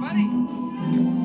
money.